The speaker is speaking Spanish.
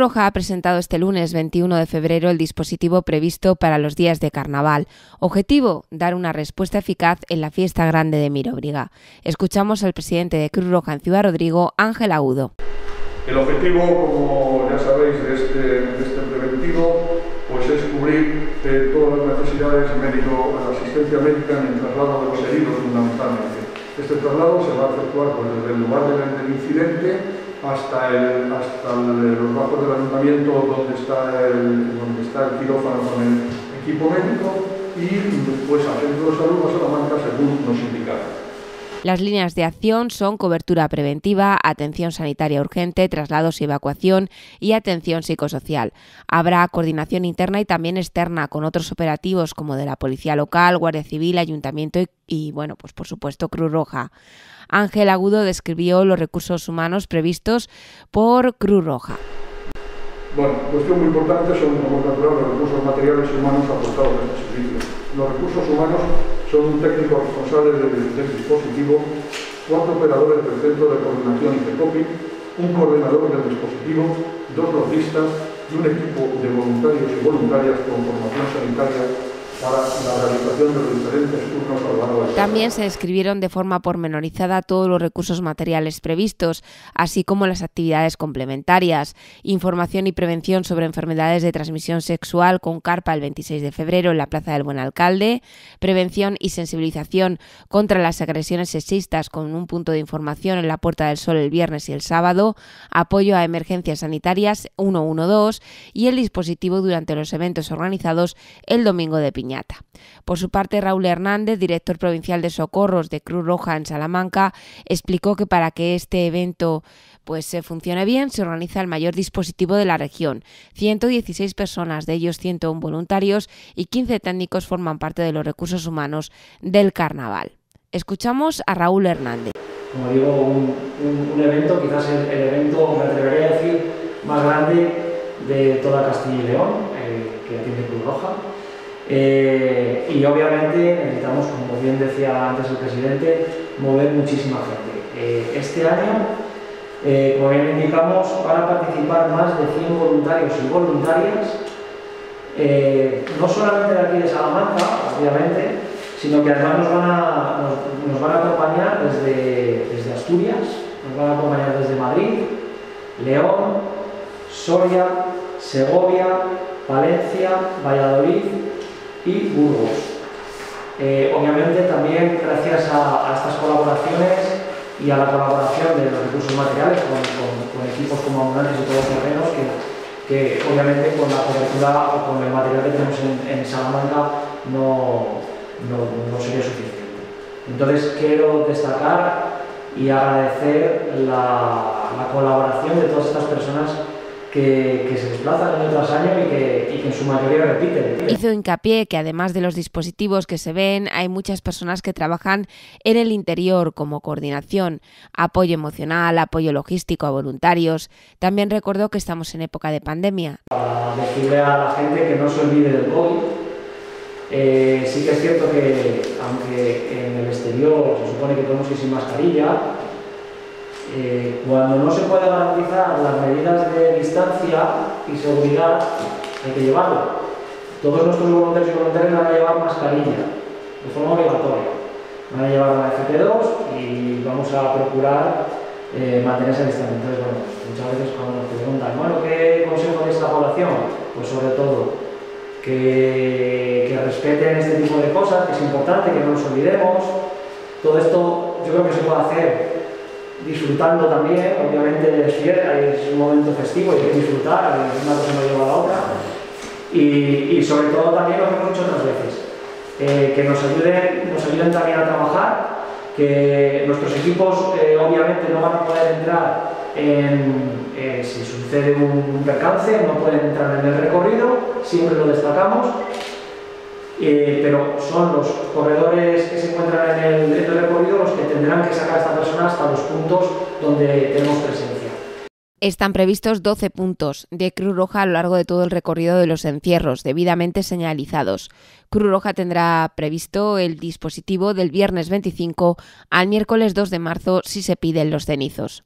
Roja ha presentado este lunes 21 de febrero el dispositivo previsto para los días de carnaval. Objetivo, dar una respuesta eficaz en la fiesta grande de Mirobriga. Escuchamos al presidente de Cruz Roja en Ciudad Rodrigo, Ángel Agudo. El objetivo, como ya sabéis, de este, este preventivo pues es cubrir eh, todas las necesidades médico, asistencia médica en el traslado de los heridos fundamentalmente. Este traslado se va a efectuar pues, desde el lugar del incidente hasta, el, hasta los bajos del ayuntamiento donde está, el, donde está el quirófano con el equipo médico y después al centro de salud a Salamanca según nos indicaron. Las líneas de acción son cobertura preventiva, atención sanitaria urgente, traslados y evacuación y atención psicosocial. Habrá coordinación interna y también externa con otros operativos como de la Policía Local, Guardia Civil, Ayuntamiento y, bueno, pues por supuesto Cruz Roja. Ángel Agudo describió los recursos humanos previstos por Cruz Roja. Bueno, cuestión muy importante son, como los recursos materiales y humanos aportados a este servicio. Los recursos humanos son un técnico responsable del, dispositivo, cuatro operadores del Centro de Coordinación y CECOPI, un coordinador del dispositivo, dos logistas y un equipo de voluntarios y voluntarias con formación sanitaria para la realización de los diferentes turnos a También se describieron de forma pormenorizada todos los recursos materiales previstos, así como las actividades complementarias, información y prevención sobre enfermedades de transmisión sexual con carpa el 26 de febrero en la Plaza del Buen Alcalde, prevención y sensibilización contra las agresiones sexistas con un punto de información en la Puerta del Sol el viernes y el sábado, apoyo a emergencias sanitarias 112 y el dispositivo durante los eventos organizados el domingo de Piña. Por su parte, Raúl Hernández, director provincial de Socorros de Cruz Roja en Salamanca, explicó que para que este evento pues se funcione bien, se organiza el mayor dispositivo de la región. 116 personas, de ellos 101 voluntarios y 15 técnicos forman parte de los recursos humanos del carnaval. Escuchamos a Raúl Hernández. Como digo, un, evento, quizás el, evento, me atrevería a decir, más grande de toda Castilla y León, eh, que tiene Cruz Roja. Eh, y obviamente necesitamos, como bien decía antes el presidente, mover muchísima gente. Eh, este año, eh, como bien indicamos, van a participar más de 100 voluntarios y voluntarias, no solamente de aquí de Salamanca, obviamente, sino que además nos van a, nos, nos van a acompañar desde, desde Asturias, nos van a acompañar desde Madrid, León, Soria, Segovia, Valencia, Valladolid, y Burgos. Eh, obviamente también gracias a, estas colaboraciones y a la colaboración de los recursos materiales con, equipos como ambulantes y todos terrenos que, que, obviamente con la cobertura o con el material que tenemos en, en Salamanca no, no, sería suficiente. Entonces quiero destacar y agradecer la colaboración de todas estas personas que, que, se desplazan año tras año y que, y que en su mayoría repiten. Hizo hincapié que además de los dispositivos que se ven, hay muchas personas que trabajan en el interior como coordinación, apoyo emocional, apoyo logístico a voluntarios. También recordó que estamos en época de pandemia. Para decirle a la gente que no se olvide del COVID, eh, sí que es cierto que aunque en el exterior se supone que tenemos que ir sin mascarilla, eh, cuando no se puede garantizar las medidas de distancia y seguridad, hay que llevarlo. Todos nuestros voluntarios y voluntarios van a llevar mascarilla, de forma obligatoria. Van a llevar la FP2 y vamos a procurar eh, mantener esa distancia. Entonces, bueno, muchas veces cuando nos preguntan, bueno, ¿qué consejo de esta población? Pues sobre todo, que, que respeten este tipo de cosas, que es importante, que no nos olvidemos. Todo esto yo creo que se puede hacer disfrutando también, obviamente es fiesta, es un momento festivo y hay que disfrutar, una cosa no lleva a la otra. Y, sobre todo también lo que hemos dicho otras veces, eh, que nos ayuden, nos ayuden también a trabajar, que nuestros equipos eh, obviamente no van a poder entrar en, eh, si sucede un percance, no pueden entrar en el recorrido, siempre lo destacamos, pero son los corredores que se encuentran en el, en el recorrido los que tendrán que sacar esta hasta los puntos donde tenemos presencia. Están previstos 12 puntos de Cruz Roja a lo largo de todo el recorrido de los encierros, debidamente señalizados. Cruz Roja tendrá previsto el dispositivo del viernes 25 al miércoles 2 de marzo si se piden los cenizos.